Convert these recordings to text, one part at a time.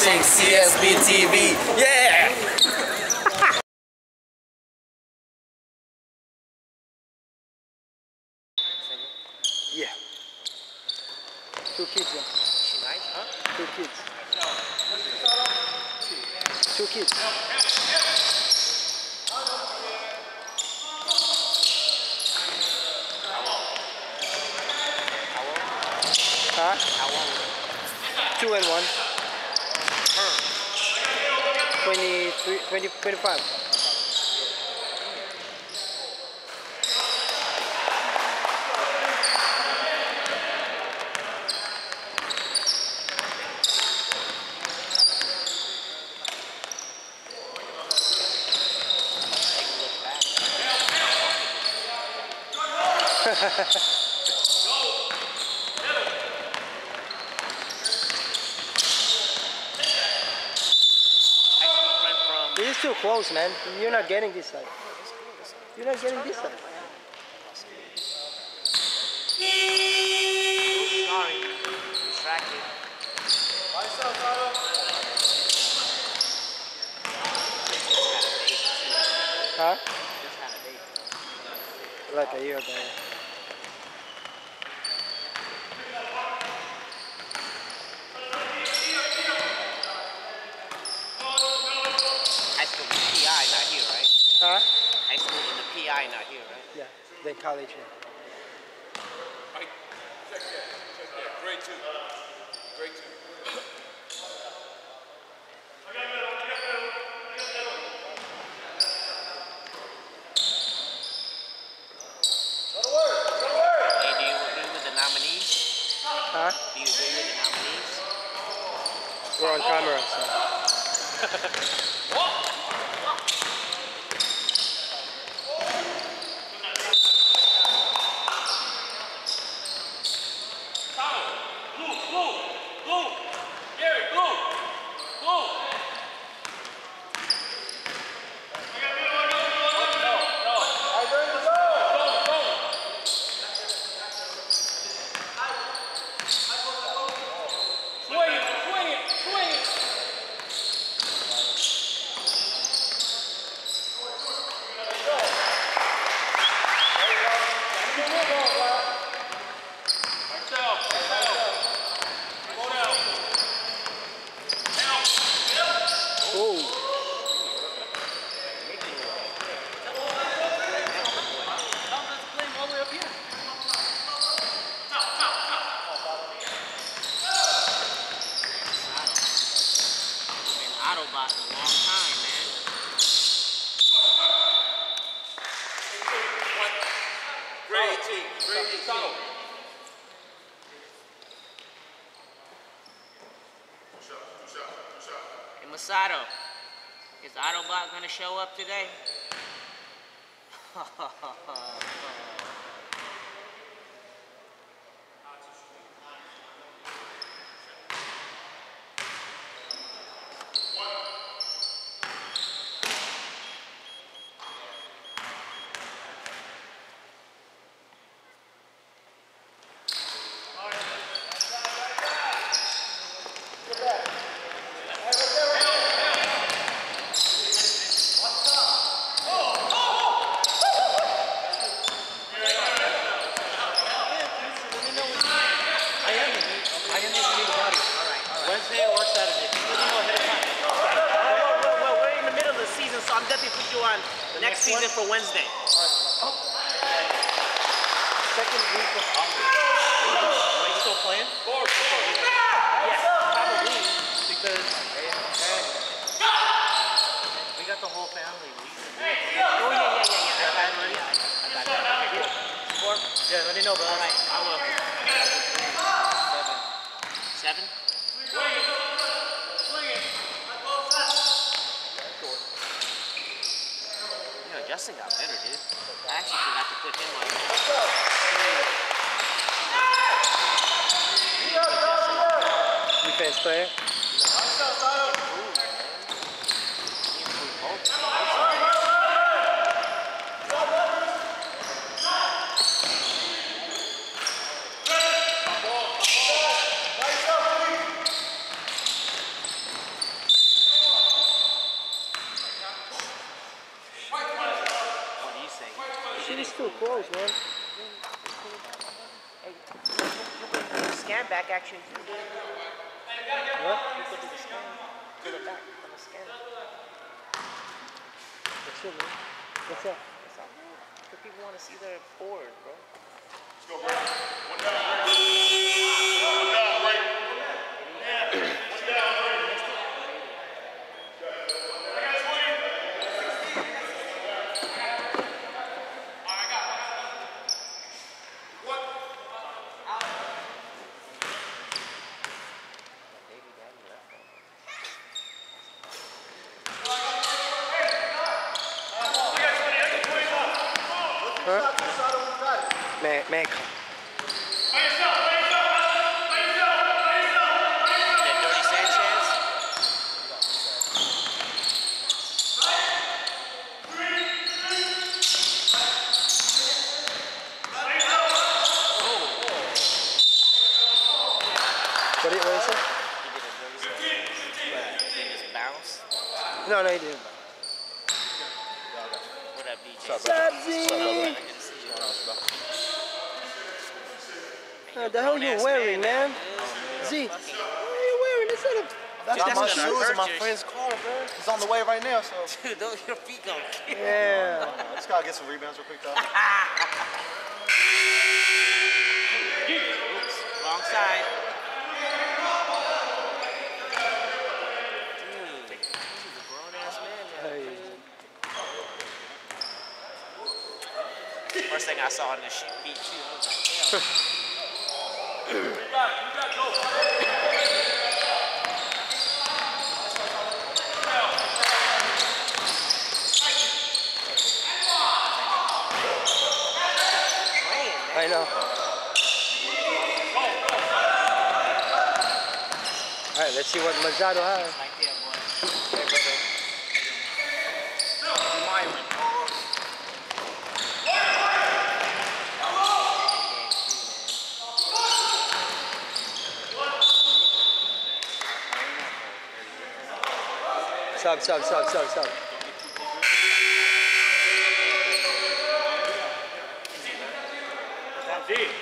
watching CSB TV. Yeah! this is too close, man. You're not getting this side. You're not getting this side. Sorry, distracted. Huh? Like a year ago. going to show up today? Wednesday. Close, man. Hey, you can do the scan back action too. What? You could do the scan back on the scan. What's up, man? What's up? That's all good. Because people want to see their forward, bro. Baby daddy left them. Man, man, come. That Dirty Sanchez. What did, what did he say? He did a Dirty Sanchez. He just. No, no, he didn't. What up, DJ? What's up, Z? Good to see you. Uh, the hell you wearing, man? Dude, Z, what are you wearing? This is a That's Dude, not my that's gonna shoes hurt in my your- friend's car, bro. He's on the way right now, so Dude, those your feet gonna kill. yeah. I just gotta get some rebounds real quick, though. Oops, wrong side. Dude, he's a grown ass man now. Hey. dude. First thing I saw in the sheet feet too, I was like, damn. I know. All right, let's see what Mazado has. Like, yeah, boy. Hey, brother. Sub, sub, sub, sub, sub. Oh,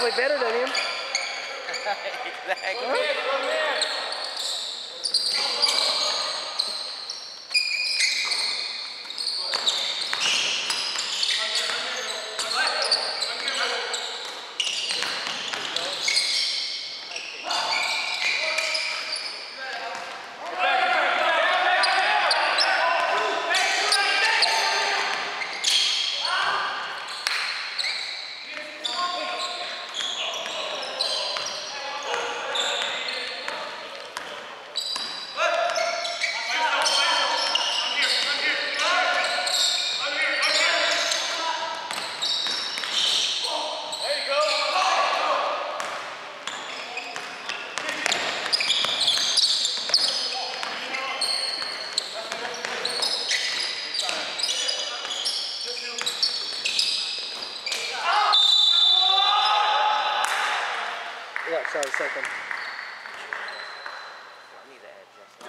Mike better than him. exactly. Yeah, sorry, second. I need to adjust.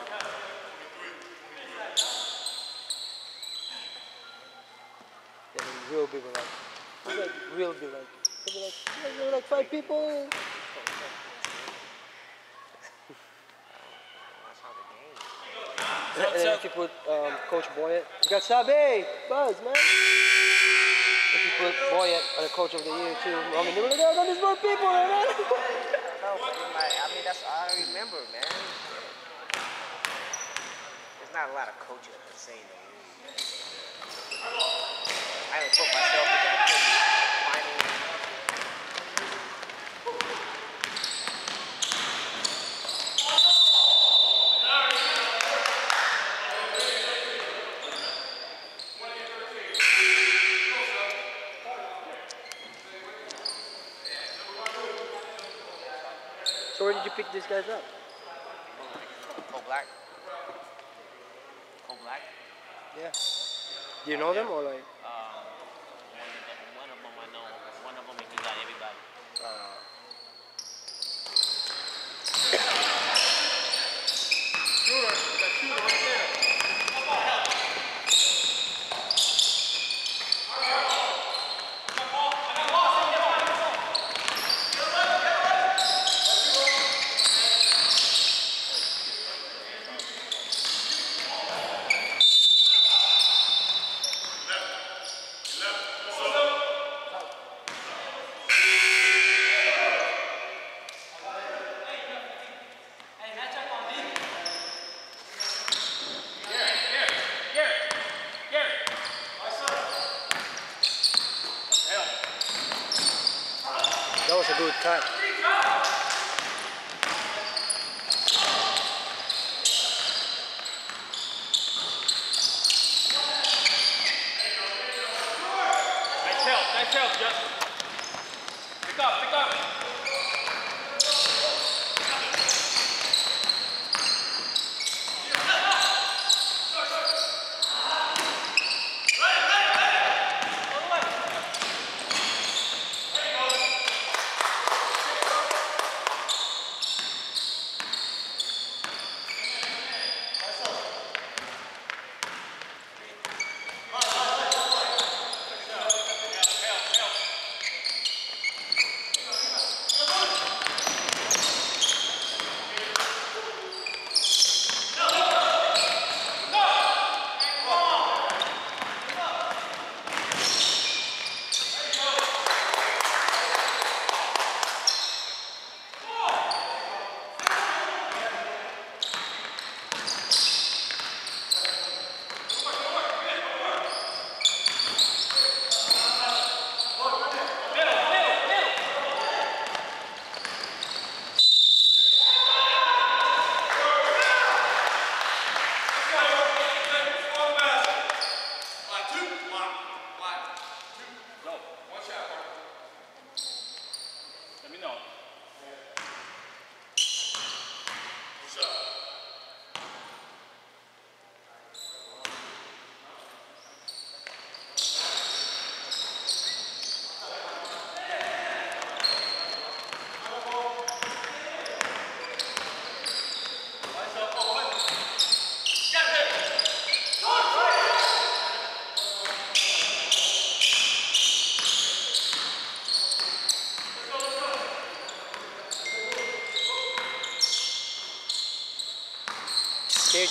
Yeah, the real people like. It's like real people like. They'll be like, "Yeah, there were like five people. That's how the game. And, and then if you put um, Coach Boyett, you got Sabe, Buzz, man. If you put Boyett on the Coach of the Year too, I mean, were like, oh, there's more people, man. No, I mean, that's all I remember, man. There's not a lot of coaches that can say no. I haven't put myself So where did you pick these guys up? Code Black. Code Black. Yeah. Do you know them or like? Um, one of them, one of them I know. One of them he got everybody. Uh, Shooter, that shooter right there. That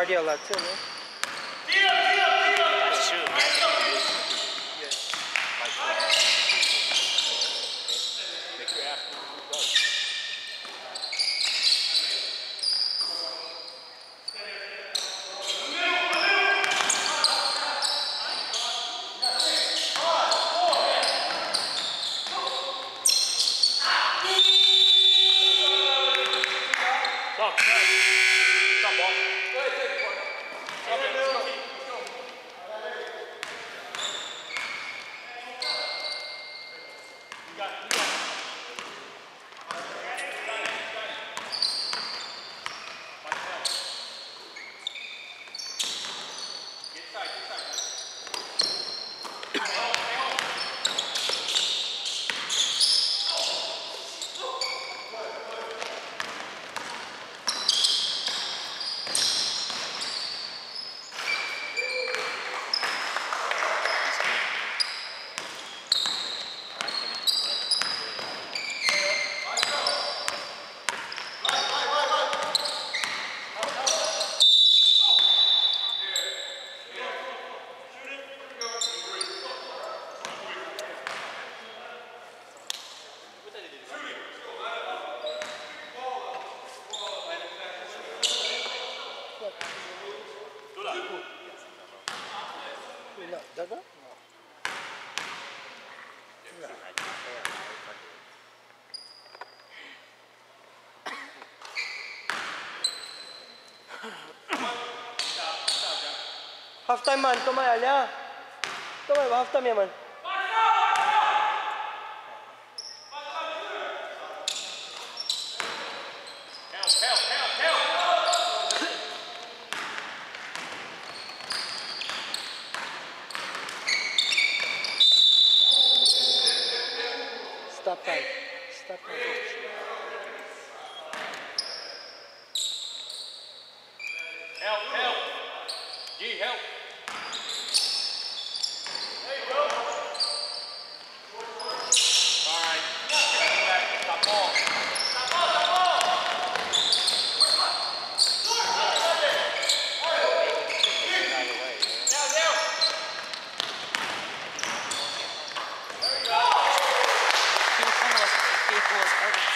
party a lot too, no? Halftime man, komm mal her, ja. Komm mal, Halftime, ja, Mann. was over.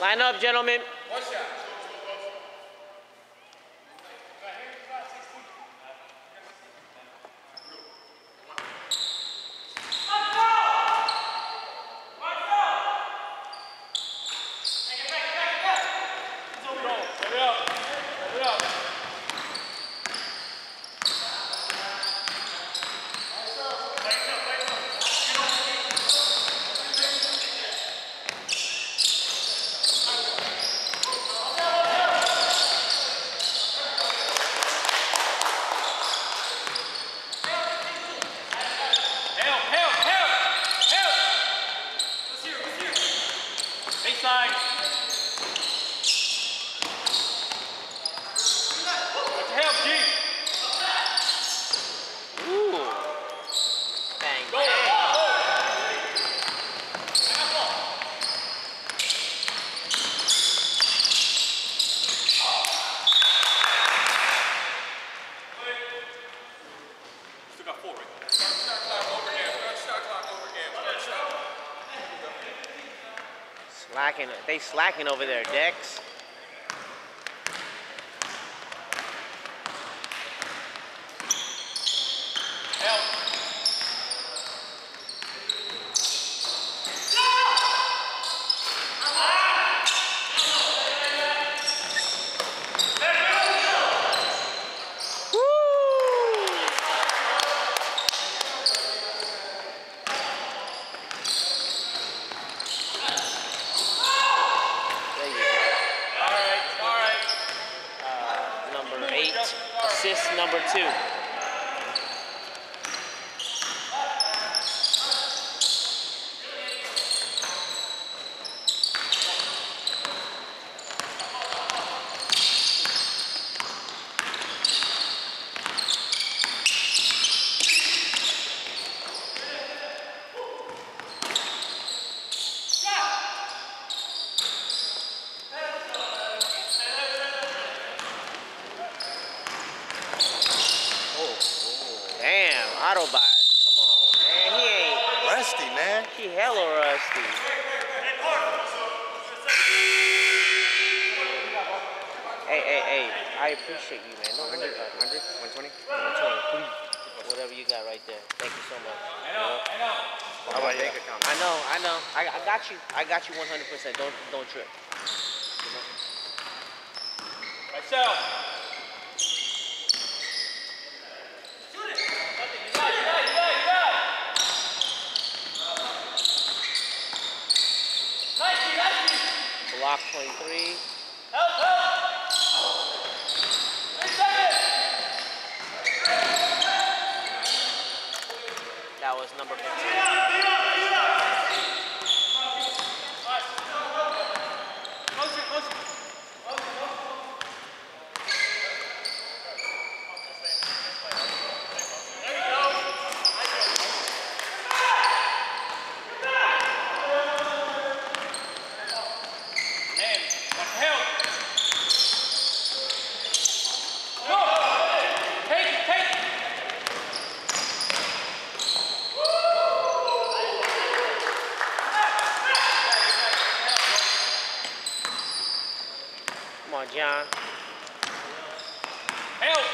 Line up, gentlemen up. Hurry up. Help, help, help, help. Let's hear, let's hear. Baseline. Let's help, G. Ooh. Bang, Go, bang. go. Still got four, right? Slacking. They slacking over there, Dex. Help. There you go. All right, all right. Uh, number eight. Assist number two. Damn, Autobot. Come on, man. He ain't. Rusty, man. He hella rusty. Hey, hey, hey. I appreciate you, man. No 100, 100, 120. 120, please. Whatever you got right there. Thank you so much. I know, I know. How about bank account? I know, I know. I, I got you. I got you 100%. Don't don't trip. Myself. Nicely, nice meet. Block 23. That was number 15. Come on, John. Help!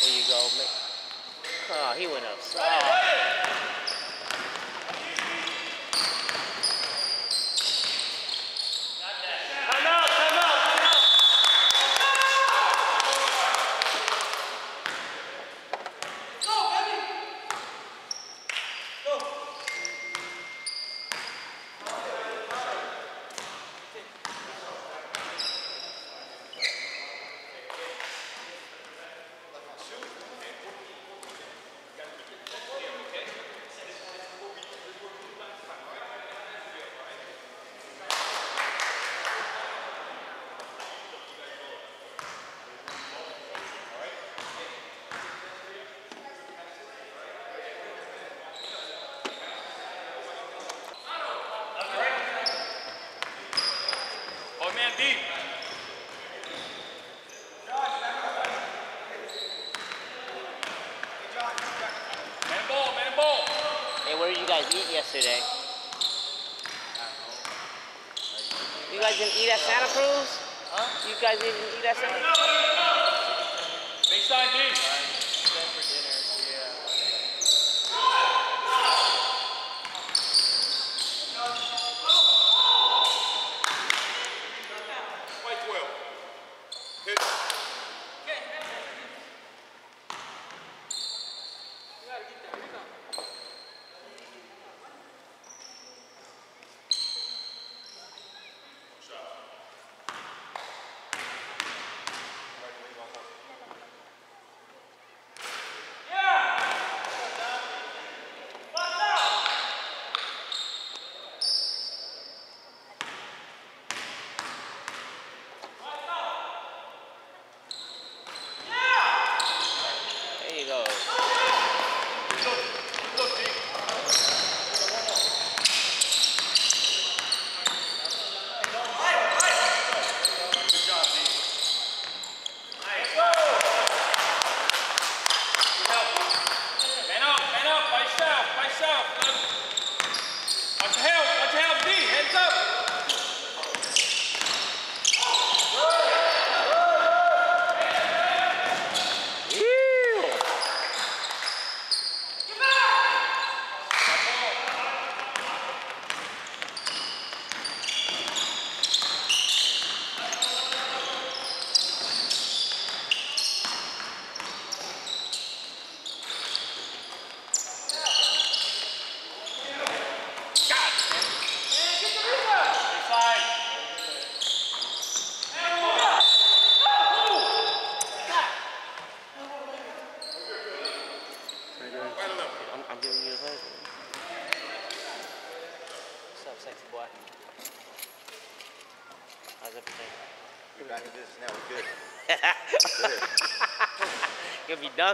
There you go. Oh, he went up. Oh. soft. Time out, time out, time out! Oh man, deep. Man and ball, man and ball. Did you guys? Didn't eat at Santa Cruz? Huh? You guys didn't eat at Santa Cruz? Baseline D. Play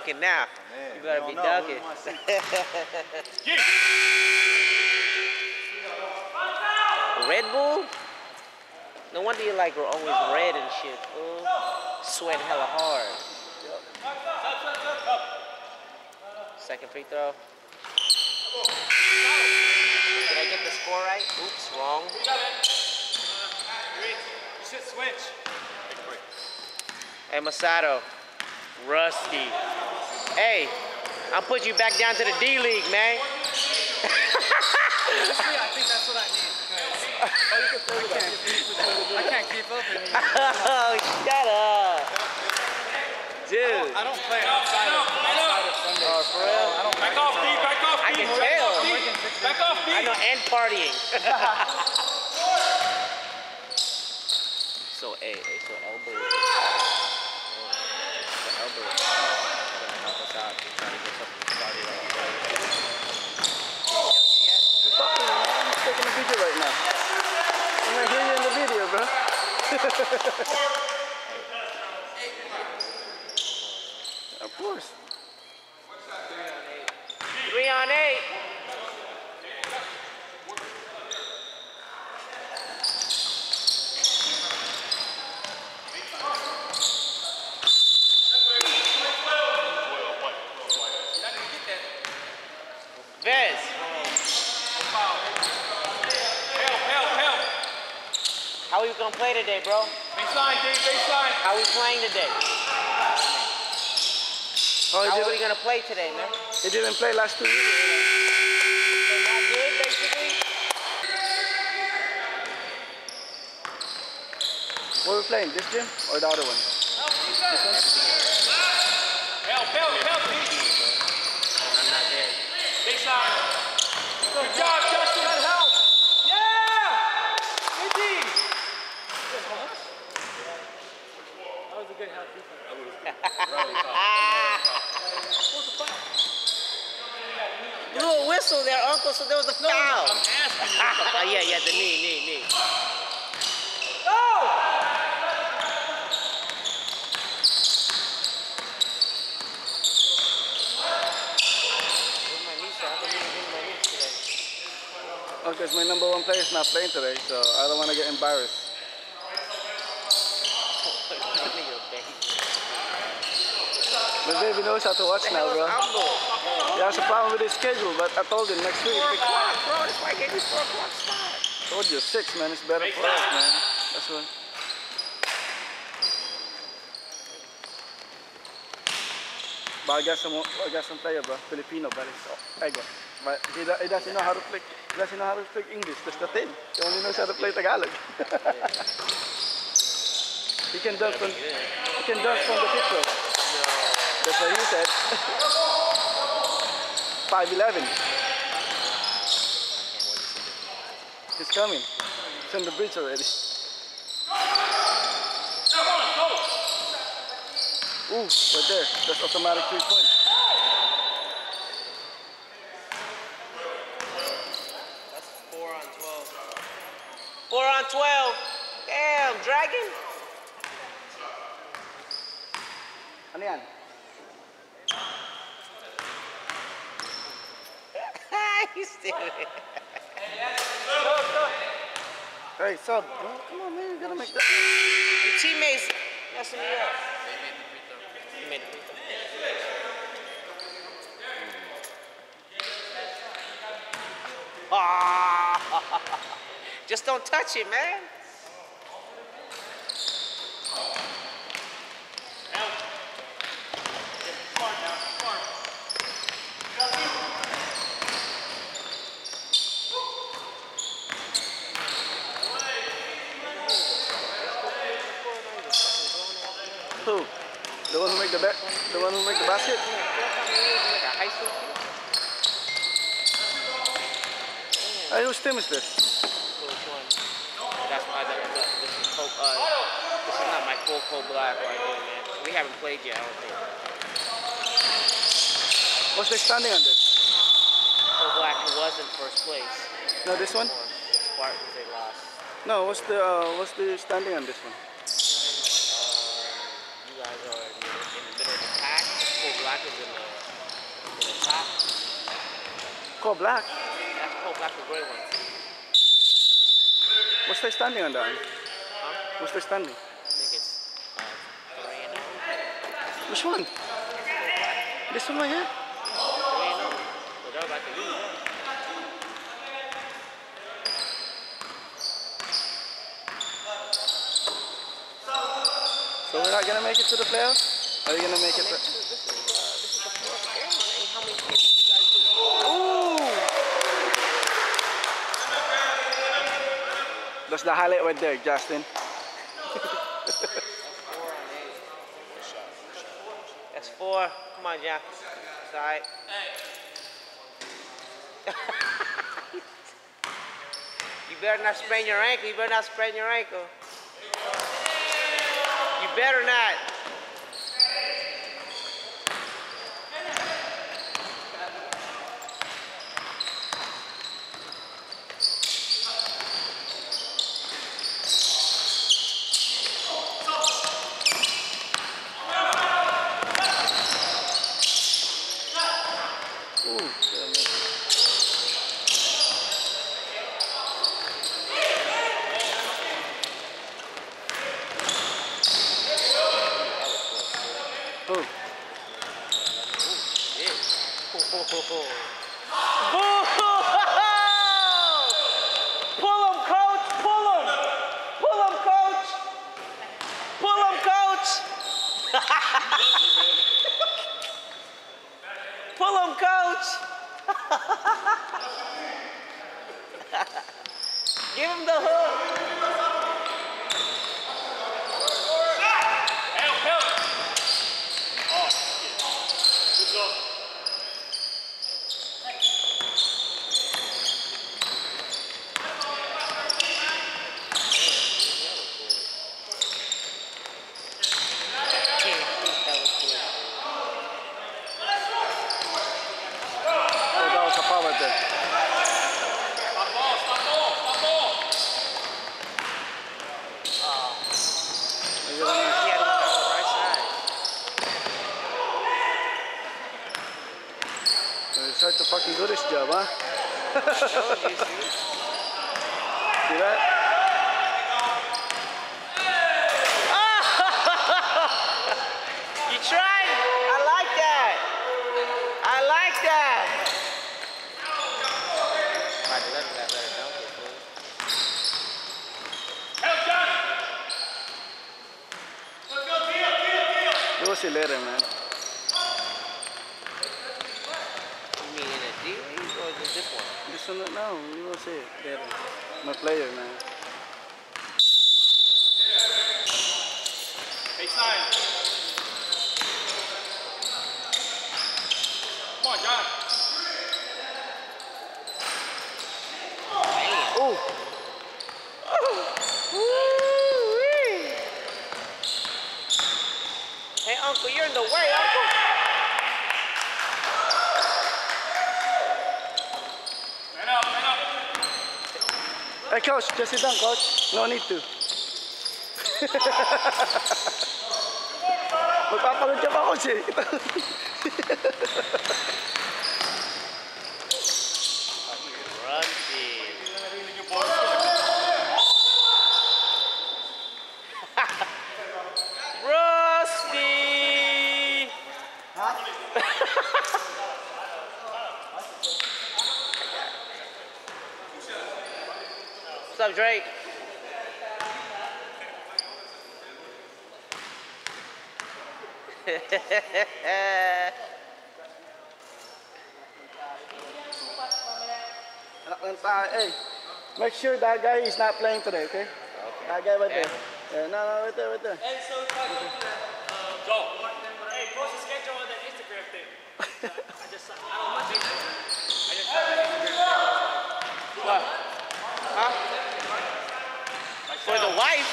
You'll be dunking now. Man, you better be don't know. dunking. We wanna see. Red Bull? No wonder you like We're always red and shit. fool. Sweat hella hard. Second free throw. Did I get the score right? Oops, wrong. You should switch. Hey, Masato. Rusty. Hey, I'll put you back down to the D League, man. I think that's what I need. I can't keep up anymore. oh, shut up. Dude. I don't play outside of, outside of Sunday. Oh, for real? I don't Back off, D, back off, D. I can back tell. Back off, D. I know, and partying. so, hey, hey, so Elber. So Elber is gonna help us out and try to get something started on Thursday. Tell you yet? Fucking man, Video right now. I'm gonna hear you in the video, bro. of course. Three on eight. Vez, Help, help, help. how are you gonna play today, bro? Baseline, D, baseline. How are we playing today? Oh, How are we gonna play today, man? he didn't play last two years. So not good, basically. What are we playing? This gym or the other one? Oh, help, help, help, D. I'm not there. Baseline. Good job, Justin. Help. Yeah. Good D. That was a good half defense. Blew a whistle there, Uncle, so there was a foul. I'm asking you. yeah, yeah, the knee, knee, knee. Where's my niece at? How come you didn't bring my niece today? Oh, because my number one player is not playing today, so I don't want to get embarrassed. Nigga, baby. My baby knows how to watch now, bro. Has a problem with his schedule, but I told him next week. Four o'clock, bro. That's why I gave you four o'clock start. told you, six, man. It's better for us, man. That's one. But I got some, I got some player, bro, Filipino, but it's I got. But he, he doesn't know how to play. He doesn't know how to speak English. That's the thing. He only knows how to play Tagalog. he can dunk from, he can dunk from the picture. That's what he said. 5'11. He's coming. He's on the bridge already. Ooh, right there. That's automatic three point. That's four on 12. Four on 12. Damn, Dragon. Ano yan? There. Hey, sub. Come on, man. You gotta make that. Your teammates messing me up. He made the free throw. Ah! Just don't touch it, man. Who? The one who the ba- the one who make the basket? Like a high school kid. Hey, whose team is this? Which one? That's my, that, that, this is Code, uh, this is not my full Code Black right here, man. We haven't played yet, I don't think. What's the standing on this? Code Black was in first place. No, this one? Spartans, they lost. No, what's the uh, what's the standing on this one? You guys are in the, in the middle of the pack. Code Black is in the, in the top. Call black. That's Black, the gray one. What's the standing on that? Huh? What's the standing? I think it's uh, 3 and 0. Which one? This one right here? 3 and 0. But they're about to lose. yeah. So we're not gonna make it to the playoffs? Are you gonna make it? To... This is, uh, this is the fourth game. Hey, how many games did you guys lose? Ooh! That's the highlight right there, Justin. That's four. Come on, Jack. It's all right. you better not sprain your ankle. You better not sprain your ankle. You better not. Ooh, yeah, man. Who? Pull him, coach. Pull him. Pull him, coach. Pull him, coach. Pull him, coach. Give him the hook. Help, help. Oh, shit. Good job. Oh, that was a foul right there. Stop ball, stop ball, stop ball. Are you gonna- He had one on the right side. It's hard to fucking do this job, huh? Told you, see? See that? You tried it. I like that. I like that. Might let that better dunk it, fool. Help, John. later, man. You mean in a D League or is it this one? This one, no, you will see it later. My player, man. Baseline. Coach, just sit down, coach. No need to. Magpapagod ka pa, coach eh. What's Drake? Anak ng tayo, hey. Make sure that guy is not playing today, okay? That guy right there. Yeah, no, no, right there, right there. Joe. Uh, hey, post a schedule on the Instagram thing. I just, I don't know. What? Huh? For the wife?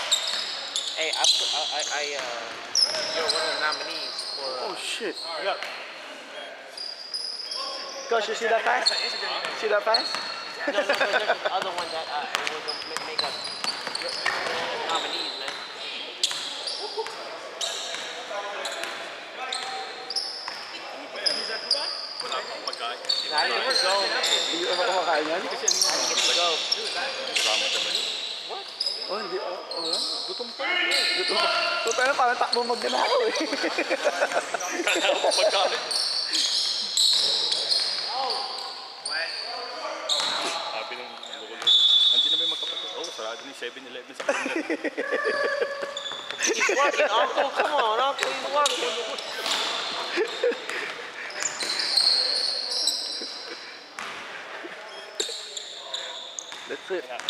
Hey, I, put, I, I, I uh, you're one of the nominees for. Oh, shit. Coach, you see that pass? See that pass? No, no, no, there's the other one that uh, it was a ma- makeup. You're, you're one of the nominees, man. Nah, I didn't get to go. man. Hindi ka ba kumakain yan? I didn't get to go. Oh, hindi. Oh, oh, oh, gutom pa. Gutom pa. Gutom na parang takbo magnanakaw eh. Kaya ako pagkain. Sabi ng lolo. Na may magkapatid. Oh, sarado ni 7-Eleven sa kanila. He's working, Uncle. Come on, Uncle. He's working. That's it. Yeah.